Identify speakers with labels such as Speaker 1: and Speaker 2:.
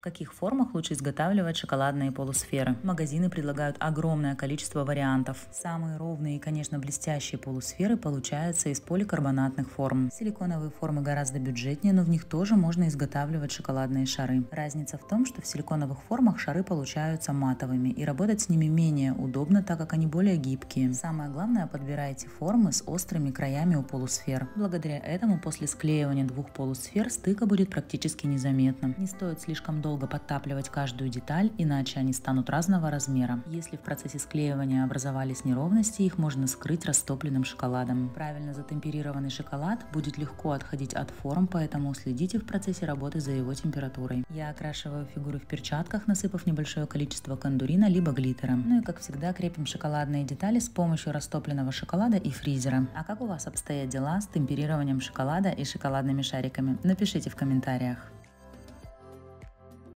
Speaker 1: В каких формах лучше изготавливать шоколадные полусферы? Магазины предлагают огромное количество вариантов. Самые ровные и, конечно, блестящие полусферы получаются из поликарбонатных форм. Силиконовые формы гораздо бюджетнее, но в них тоже можно изготавливать шоколадные шары. Разница в том, что в силиконовых формах шары получаются матовыми, и работать с ними менее удобно, так как они более гибкие. Самое главное, подбирайте формы с острыми краями у полусфер. Благодаря этому после склеивания двух полусфер стыка будет практически незаметным. Не стоит слишком долго долго подтапливать каждую деталь, иначе они станут разного размера. Если в процессе склеивания образовались неровности, их можно скрыть растопленным шоколадом. Правильно затемперированный шоколад будет легко отходить от форм, поэтому следите в процессе работы за его температурой. Я окрашиваю фигуры в перчатках, насыпав небольшое количество кондурина либо глиттера. Ну и как всегда крепим шоколадные детали с помощью растопленного шоколада и фризера. А как у вас обстоят дела с темперированием шоколада и шоколадными шариками? Напишите в комментариях.